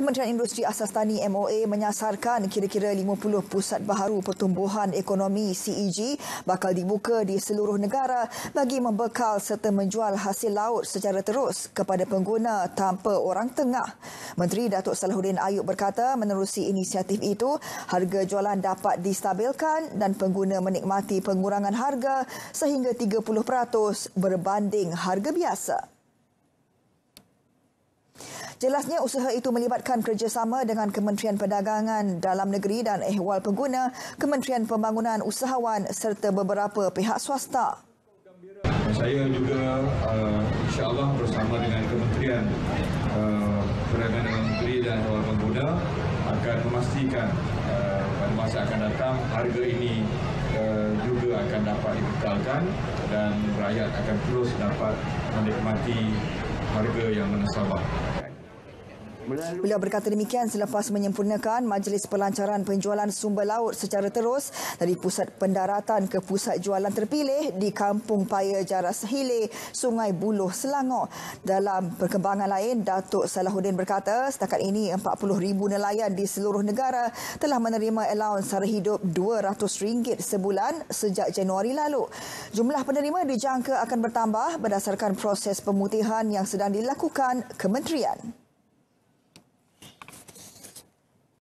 Kementerian Industri Asas Tani MOA menyasarkan kira-kira 50 pusat baharu pertumbuhan ekonomi CEG bakal dibuka di seluruh negara bagi membekal serta menjual hasil laut secara terus kepada pengguna tanpa orang tengah. Menteri Datuk Salahuddin Ayub berkata menerusi inisiatif itu, harga jualan dapat distabilkan dan pengguna menikmati pengurangan harga sehingga 30% berbanding harga biasa. Jelasnya usaha itu melibatkan kerjasama dengan Kementerian Perdagangan Dalam Negeri dan Ehwal Pengguna, Kementerian Pembangunan Usahawan serta beberapa pihak swasta. Saya juga uh, insya-Allah bersama dengan Kementerian uh, Perdagangan Negeri dan Ehwal Pengguna akan memastikan uh, pada masa akan datang harga ini juga akan dapat dibekalkan dan rakyat akan terus dapat menikmati harga yang menasabah. Beliau berkata demikian selepas menyempurnakan majlis pelancaran penjualan sumber laut secara terus dari pusat pendaratan ke pusat jualan terpilih di Kampung Paya Jaras Sehile, Sungai Buloh, Selangor. Dalam perkembangan lain, Datuk Salahuddin berkata setakat ini 40,000 nelayan di seluruh negara telah menerima allowance sara hidup RM200 sebulan sejak Januari lalu. Jumlah penerima dijangka akan bertambah berdasarkan proses pemutihan yang sedang dilakukan kementerian.